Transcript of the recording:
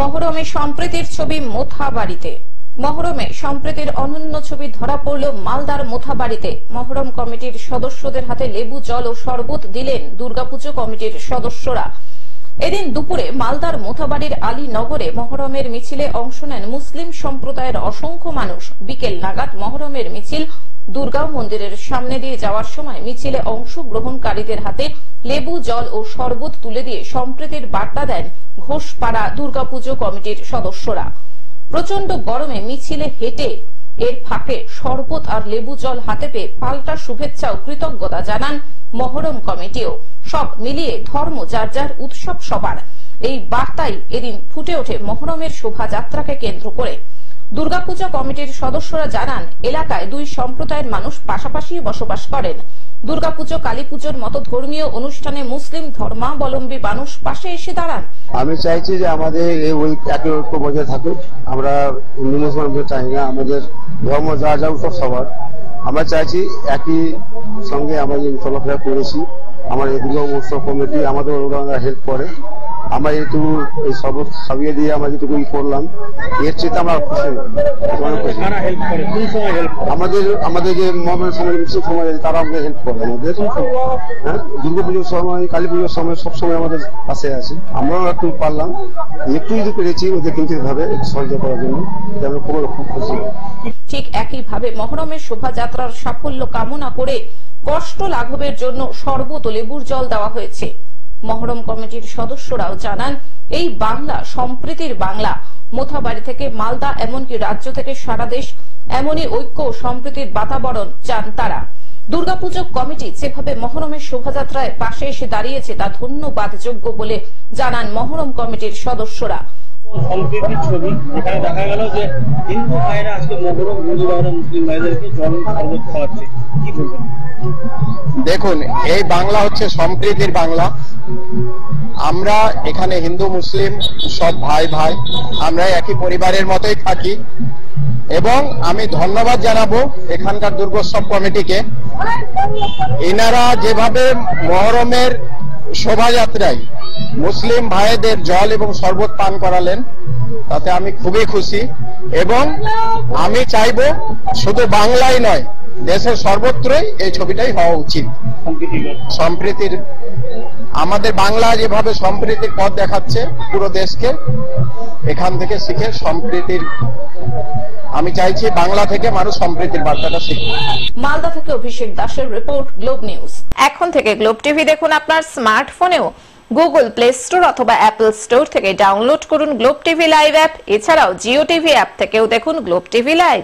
মহরমে সম্প্রীতির ছবি মোথাবাড়িতে মহরমে সম্প্রীতির অনন্য ছবি ধরা পড়ল মালদার মোথাবাড়িতে মহরম কমিটির সদস্যদের হাতে লেবু, জল ও শরবত দিলেন দুর্গাপুজো কমিটির সদস্যরা। এদিন দুপুরে মালদার মোথাবাড়ির আলীনগরে মহরমের মিছিলে অংশ নেন মুসলিম সম্প্রদায়ের অসংখ্য মানুষ। বিকেল নাগাদ মহরমের মিছিল দুর্গা মন্দিরের সামনে দিয়ে যাওয়ার সময় মিছিলে অংশগ্রহণকারীদের হাতে লেবু, জল ও শরবত তুলে দিয়ে সম্প্রীতির বার্তা দেন ঘোষপাড়া দুর্গাপুজো কমিটির সদস্যরা। প্রচণ্ড গরমে মিছিলে হেঁটে এর ফাঁকে শরবত আর লেবু, জল হাতে পেয়ে পাল্টা শুভেচ্ছা ও কৃতজ্ঞতা জানান মহরম কমিটিও। সব মিলিয়ে ধর্ম যার যার উৎসব সবার। এই বার্তাই এদিন ফুটে ওঠে মহরমের শোভাযাত্রাকে কেন্দ্র করে। দুর্গাপূজা কমিটির সদস্যরা জানান, এলাকায় দুই সম্প্রদায়ের মানুষ পাশাপাশি বসবাস করেন। দুর্গাপুজো কালী পুজোর মতো ধর্মীয় অনুষ্ঠানে মুসলিম ধর্মাবলম্বী মানুষ পাশে এসে দাঁড়ান। আমি চাইছি যে আমাদের এই একই ঐক্য বজায় থাকুক। আমরা হিন্দু, মুসলমান চাই না, আমাদের ধর্ম যা যা উৎসব সবার। আমরা চাইছি একই সঙ্গে আমরা চলাফেরা করেছি আমার এই দুর্গা উৎসব কমিটি আমাদের হেল্প করে। আমরা যেহেতু এই শরবত খাইয়ে দিয়ে আমরা যেটুকু ই করলাম এর চেয়ে আমরা খুশি সময় আমাদের আমাদের যে মহামের সমাজ মুসলিম সমাজ আছে, তারা আমাদের হেল্প করে। আমাদের হ্যাঁ দুর্গা পুজোর সময় কালী পুজোর সময় সব সময় আমাদের পাশে আছে। আমরাও একটু পারলাম। একটু যদি পেরেছি ওদের কিন্তু ভাবে সহযোগিতা করার জন্য যে আমরা খুব খুব খুশি ঠিক একইভাবে মহরমের শোভাযাত্রার সাফল্য কামনা করে কষ্ট লাঘবের জন্য শরবত ও লেবুর জল দেওয়া হয়েছে। মহরম কমিটির সদস্যরাও জানান, এই বাংলা সম্প্রীতির বাংলা। মোথাবাড়ি থেকে মালদা এমনকি রাজ্য থেকে সারা দেশ এমনই ঐক্য সম্প্রীতির বাতাবরণ চান তারা। দুর্গাপুজো কমিটি যেভাবে মহরমের শোভাযাত্রায় পাশে এসে দাঁড়িয়েছে, তা ধন্যবাদযোগ্য বলে জানান মহরম কমিটির সদস্যরা। সম্প্রীতির ছবি। এখানে দেখা গেল যে হিন্দু ভাইরা আজকে হিন্দু ভাইরা মুসলিম ভাইদেরকে খাওয়াচ্ছে। কি দেখুন, এই বাংলা হচ্ছে সম্প্রীতির বাংলা। আমরা এখানে হিন্দু, মুসলিম, সব ভাই ভাই আমরা একই পরিবারের মতোই থাকি। এবং আমি ধন্যবাদ জানাব এখানকার দুর্গোৎসব কমিটিকে। এনারা যেভাবে মহরমের শোভাযাত্রায় মুসলিম ভাইদের জল এবং শরবত পান করালেন। তাতে আমি খুবই খুশি। এবং আমি চাইব শুধু বাংলায় নয় দেশের সর্বত্রই এই ছবিটাই হওয়া উচিত। সম্প্রীতির আমাদের বাংলা যেভাবে সম্প্রীতির পথ দেখাচ্ছে পুরো দেশকে এখান থেকে শিখে সম্প্রীতির আমি চাইছি বাংলা থেকে মানুষ সম্প্রীতির বার্তাটা শিখবে মালদা থেকে অভিষেক দাসের রিপোর্ট গ্লোব নিউজ। এখন থেকে গ্লোব টিভি দেখুন আপনার স্মার্টফোনেও। গুগল প্লে স্টোর অথবা অ্যাপল স্টোর থেকে ডাউনলোড করুন গ্লোব টিভি লাইভ অ্যাপ এছাড়াও জিও টিভি অ্যাপ থেকেও দেখুন গ্লোব টিভি লাইভ